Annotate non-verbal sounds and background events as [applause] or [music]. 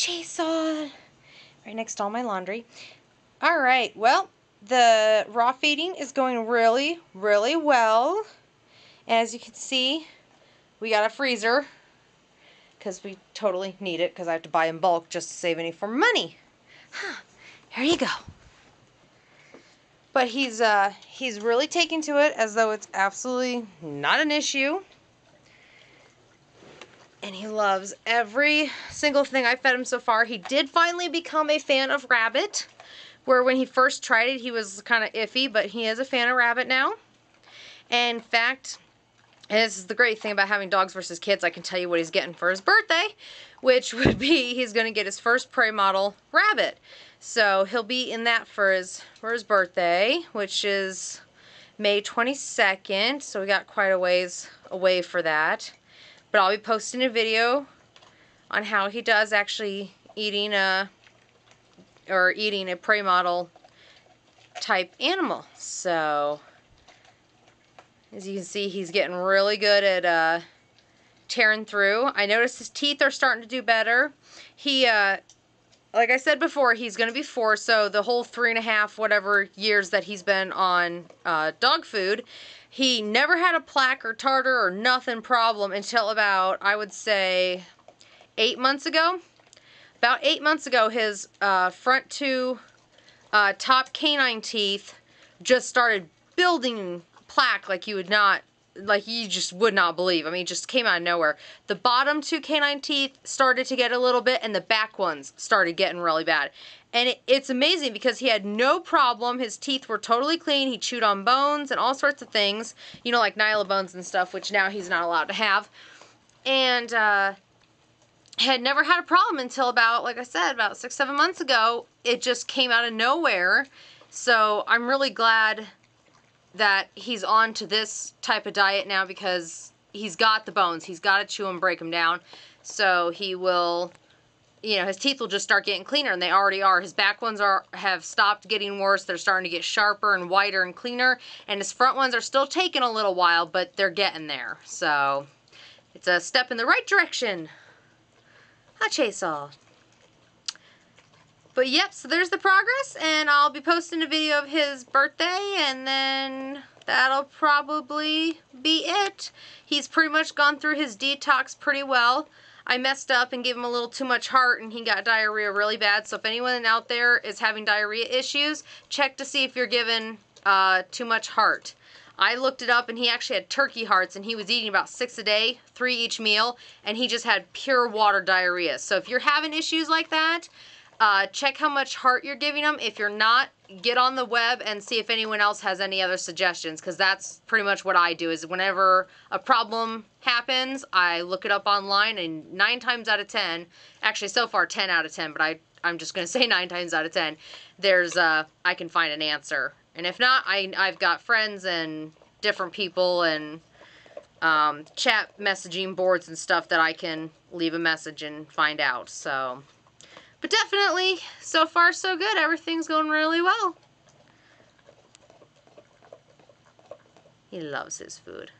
Jason. Right next to all my laundry. All right, well, the raw feeding is going really, really well. As you can see, we got a freezer because we totally need it because I have to buy in bulk just to save any for money. Huh. Here you go. But he's uh he's really taking to it as though it's absolutely not an issue. And he loves every single thing I fed him so far. He did finally become a fan of rabbit, where when he first tried it, he was kind of iffy, but he is a fan of rabbit now. And in fact, this is the great thing about having dogs versus kids. I can tell you what he's getting for his birthday, which [laughs] would be he's going to get his first prey model rabbit. So he'll be in that for his for his birthday, which is May 22nd. So we got quite a ways away for that. But I'll be posting a video on how he does actually eating a or eating a prey model type animal. So as you can see, he's getting really good at uh, tearing through. I noticed his teeth are starting to do better. He uh, like I said before, he's going to be four, so the whole three and a half, whatever years that he's been on uh, dog food, he never had a plaque or tartar or nothing problem until about, I would say, eight months ago. About eight months ago, his uh, front two uh, top canine teeth just started building plaque like you would not like you just would not believe. I mean, just came out of nowhere. The bottom two canine teeth started to get a little bit, and the back ones started getting really bad. And it, it's amazing because he had no problem. His teeth were totally clean. He chewed on bones and all sorts of things, you know, like Nylabones and stuff, which now he's not allowed to have. And uh, had never had a problem until about, like I said, about six, seven months ago. It just came out of nowhere. So I'm really glad that he's on to this type of diet now because he's got the bones. He's got to chew them, break them down. So he will, you know, his teeth will just start getting cleaner, and they already are. His back ones are have stopped getting worse. They're starting to get sharper and whiter and cleaner. And his front ones are still taking a little while, but they're getting there. So it's a step in the right direction. I Chasel. But yep, so there's the progress, and I'll be posting a video of his birthday, and then that'll probably be it. He's pretty much gone through his detox pretty well. I messed up and gave him a little too much heart, and he got diarrhea really bad. So if anyone out there is having diarrhea issues, check to see if you're given uh, too much heart. I looked it up, and he actually had turkey hearts, and he was eating about six a day, three each meal, and he just had pure water diarrhea. So if you're having issues like that, uh, check how much heart you're giving them. If you're not, get on the web and see if anyone else has any other suggestions because that's pretty much what I do is whenever a problem happens, I look it up online and nine times out of 10, actually so far 10 out of 10, but I, I'm just going [laughs] to say nine times out of 10, there's, uh, I can find an answer. And if not, I, I've got friends and different people and um, chat messaging boards and stuff that I can leave a message and find out. So... But definitely, so far so good. Everything's going really well. He loves his food.